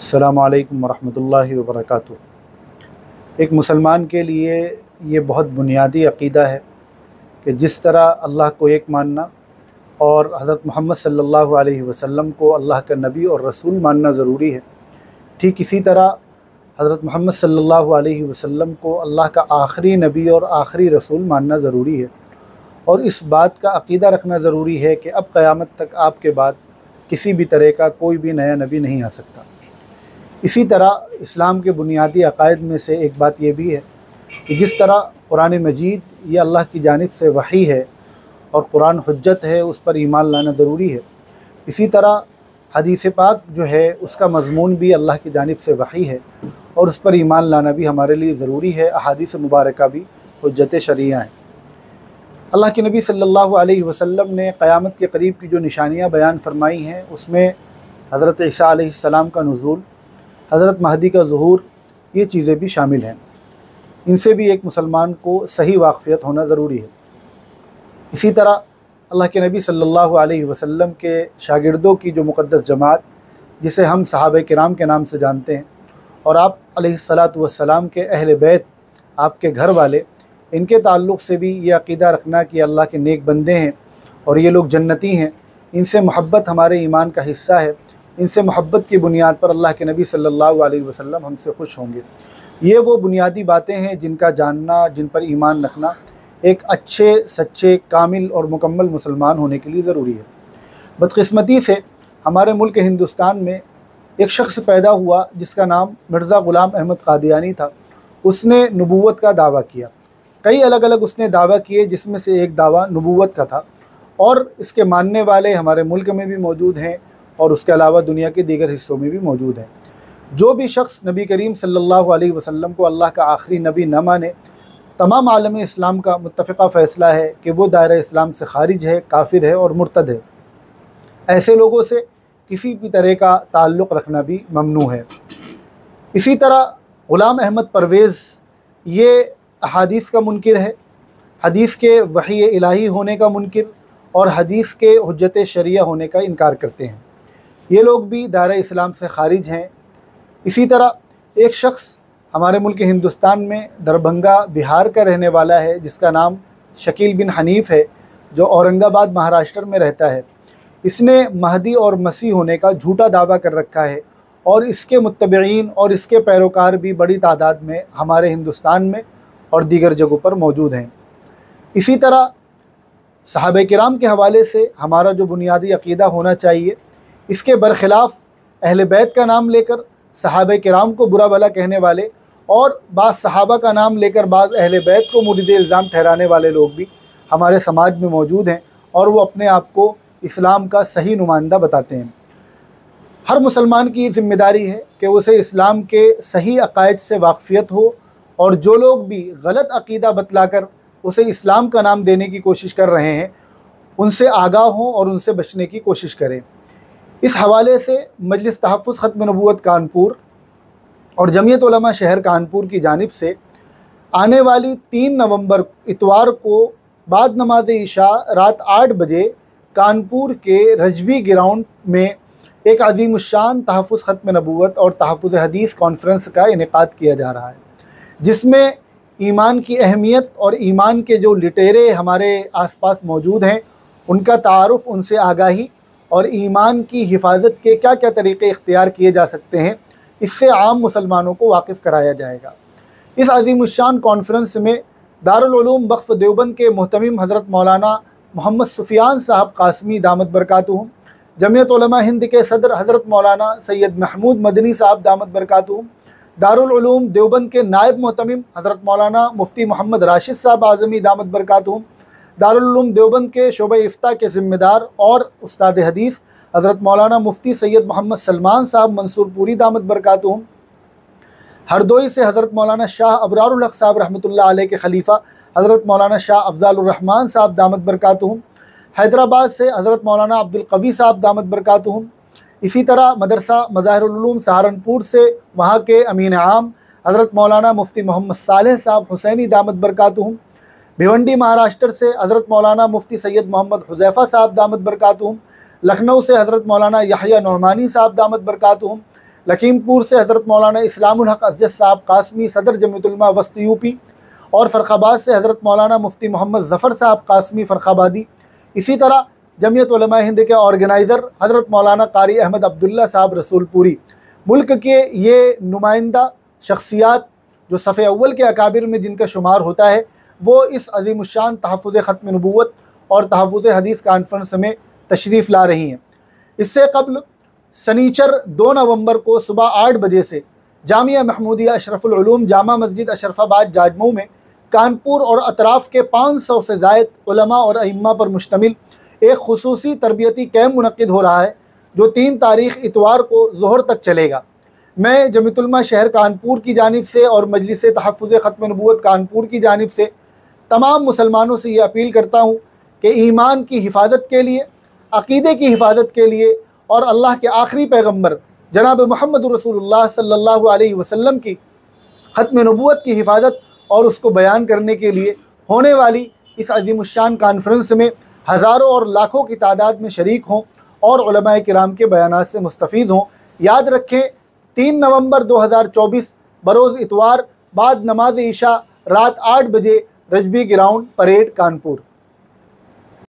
अल्लाम वरहमल वबरक एक मुसलमान के लिए ये बहुत बुनियादी अकीदा है कि जिस तरह अल्लाह को एक मानना और हज़रत मोहम्मद सल्लल्लाहु अलैहि वसल्लम को अल्लाह का नबी और रसूल मानना ज़रूरी है, ठीक इसी तरह हज़रत मोहम्मद सल्लल्लाहु अलैहि वसल्लम को अल्लाह का आखिरी नबी और आखिरी रसूल मानना ज़रूरी है। और इस बात का अकीदा रखना ज़रूरी है कि अब क़यामत तक आपके बाद किसी भी तरह का कोई भी नया नबी नहीं आ सकता। इसी तरह इस्लाम के बुनियादी अकायद में से एक बात यह भी है कि जिस तरह कुरान मजीद ये अल्लाह की जानब से वही है और कुरान हजत है, उस पर ईमान लाना ज़रूरी है। इसी तरह हदीस पाक जो है, उसका मजमून भी अल्लाह की जानब से वही है और उस पर ईमान लाना भी हमारे लिए ज़रूरी है, अहादीस मुबारक भी हजत शरिया हैं। अल्लाह के नबी सल्लल्लाहु अलैहि वसल्लम ने क़यामत के करीब की जो निशानियाँ बयान फरमाई हैं, उसमें हज़रत ईसा का नज़ुल हज़रत महदी का ज़हूर, ये चीज़ें भी शामिल हैं। इनसे भी एक मुसलमान को सही वाकफ़ियत होना ज़रूरी है। इसी तरह अल्लाह के नबी सल्लल्लाहु अलैहि वसल्लम के शागिर्दों की जो मुक़दस जमात, जिसे हम सहाब कराम के नाम से जानते हैं, और आप सलाम के अहल बैत, आपके घर वाले, इनके ताल्लुक़ से भी ये अकीदा रखना कि अल्लाह के नेक बंदे हैं और ये लोग जन्नती हैं। इनसे मोहब्बत हमारे ईमान का हिस्सा है। इनसे मोहब्बत की बुनियाद पर अल्लाह के नबी सल्लल्लाहु अलैहि वसल्लम हमसे खुश होंगे। ये वो बुनियादी बातें हैं जिनका जानना, जिन पर ईमान रखना एक अच्छे, सच्चे, कामिल और मुकम्मल मुसलमान होने के लिए ज़रूरी है। बदकस्मती से हमारे मुल्क हिंदुस्तान में एक शख्स पैदा हुआ जिसका नाम मिर्ज़ा ग़ुलाम अहमद कादियानी था। उसने नबूवत का दावा किया। कई अलग अलग उसने दावा किए जिसमें से एक दावा नबूवत का था और इसके मानने वाले हमारे मुल्क में भी मौजूद हैं। और उसके अलावा दुनिया के दीगर हिस्सों में भी मौजूद हैं। जो भी शख्स नबी करीम सल्लल्लाहु अलैहि वसल्लम को अल्लाह का आखिरी नबी न माने, तमाम आलम इस्लाम का मुतफ़ा फ़ैसला है कि वो दायरा इस्लाम से खारिज है, काफिर है और मुर्तद है। ऐसे लोगों से किसी भी तरह का ताल्लुक़ रखना भी ममनू है। इसी तरह ग़ुलाम अहमद परवेज़, ये अदीस का मुनकर है। हदीस के वही इलाही होने का मुनकर और हदीस के हजत शरिया होने का इनकार करते हैं। ये लोग भी दायरा इस्लाम से खारिज हैं। इसी तरह एक शख्स हमारे मुल्क हिंदुस्तान में दरभंगा, बिहार का रहने वाला है, जिसका नाम शकील बिन हनीफ़ है, जो औरंगाबाद, महाराष्ट्र में रहता है। इसने महदी और मसीह होने का झूठा दावा कर रखा है और इसके मुतबीन और इसके पैरोकार भी बड़ी तादाद में हमारे हिंदुस्तान में और दीगर जगहों पर मौजूद हैं। इसी तरह साहब कराम के हवाले से हमारा जो बुनियादी अकीदा होना चाहिए इसके बरखिलाफ़ अहल बैत का नाम लेकर, सहाब कराम को बुरा भला कहने वाले और बाद सहाबा का नाम लेकर बाद अहल बैत को मुरीद इल्ज़ाम ठहराने वाले लोग भी हमारे समाज में मौजूद हैं और वो अपने आप को इस्लाम का सही नुमाइंदा बताते हैं। हर मुसलमान की ज़िम्मेदारी है कि उसे इस्लाम के सही अकायद से वाकफ़ियत हो और जो लोग भी गलत अकीदा बतलाकर उसे इस्लाम का नाम देने की कोशिश कर रहे हैं, उनसे आगाह हों और उनसे बचने की कोशिश करें। इस हवाले से मजलिस तहफ़ ख़त्म नबूत कानपुर और जमीयत शहर कानपुर की जानब से आने वाली तीन नवंबर इतवार को बाद नमाज़ ईशा रात आठ बजे कानपुर के रजवी ग्राउंड में एक अजीम शान तहफ़ ख़त्म नबूत और तहफ़ हदीस कॉन्फ्रेंस का इनका किया जा रहा है, जिसमें ईमान की अहमियत और ईमान के जो लिटेरे हमारे आस पास मौजूद हैं, उनका तारफ़, उनसे आगाही और ईमान की हिफाजत के क्या क्या तरीक़े इख्तियार किए जा सकते हैं, इससे आम मुसलमानों को वाकिफ़ कराया जाएगा। इस अजीमशान कॉन्फ्रेंस में दारूम बख्फ देवबंद के महतम हज़रत मौलाना मोहम्मद सुफियान साहब कासमी दामद बरकत जमीयत हिंद के सदर हज़रत मौलाना सैयद महमूद मदनी साहब दामद बरकत दारूम देवबंद के नायब महतम हज़रत मौलाना मुफ्ती मोहम्मद राशिद साहब आज़मी दामद बरकत दारूम देवबंद के शोब इफ्ता के ज़िम्मेदार और उस्ताद हदीस हज़रत मौलाना मुफ्ती सैयद मोहम्मद सलमान साहब मंसूरपुरी दामद बरकत हूँ हरदोई से हज़रत मौलाना शाह अबरारहक साहब रहमत के खलीफा हज़रत मौलाना शाह अफजालरहमान साहब दामद बरकत हूँ हैदराबाद से हज़रत मौलाना अब्दुलकवी साहब दामद बरकत हूँ इसी तरह मदरसा मज़ाहरूम सहारनपुर से वहाँ के अमीन आम हज़रत मौलाना मुफ्ती मोहम्मद साल साहब हुसैनी दामद बरकत भिवंडी महाराष्ट्र से हज़रत मौलाना मुफ्ती सैयद मोहम्मद हुजैफ़ा साहब दामद बरकत लखनऊ से हज़रत मौलाना याहिया नौमानी साहब दामद बरकत लखीमपुर से हज़रत मौलाना इस्लामुल हक अजद साहब कासमी सदर जमीतुलमा वस्त यूपी और फ़रखाबाद से हज़रत मौलाना मुफ्ती मोहम्मद ज़फ़र साहब कासमी फ़रखाबादी। इसी तरह जमीयत हिंद के ऑर्गेनाइज़र हज़रत मौलाना कारी अहमद अब्दुल्ला साहब रसूलपुरी। मुल्क के ये नुमाइंदा शख्सियात जो सफ़े अव्वल के अकाबिर में जिनका शुमार होता है वो इस अजीमशान तहफ़ ख़त्म नबूत और तहफ़ हदीस कॉन्फ्रेंस में तशरीफ़ ला रही हैं। इससे कबल सनीचर दो नवंबर को सुबह आठ बजे से जामिया महमूदिया अशरफुलूम जामा मस्जिद अशरफाबाद जाजमऊ में कानपुर और अतराफ़ के पाँच सौ से जायद और अम्मा पर मुश्तमिल एक खसूसी तरबियती कैम्प मनद हो रहा है, जो तीन तारीख इतवार को जहर तक चलेगा। मैं जमीतुलमा शहर कानपुर की जानब से और मजलिस तहफ़ ख़त्म नबूत कानपुर की जानब से तमाम मुसलमानों से ये अपील करता हूँ कि ईमान की हिफाजत के लिए, अक़ीदे की हिफाजत के लिए और अल्लाह के आखिरी पैगंबर जनाब महमद रसूलुल्लाह सल्लल्लाहु अलैहि वसल्लम की ख़त्म नबूत की हिफाजत और उसको बयान करने के लिए होने वाली इस अजीमशान कॉन्फ्रेंस में हज़ारों और लाखों की तादाद में शरीक हों और कराम के बयान से मुस्तफ़ हों। याद रखें, तीन नवंबर 2024 बरोज़ इतवार, बाद नमाज़ ईशा रात आठ बजे रजबी ग्राउंड परेड कानपुर।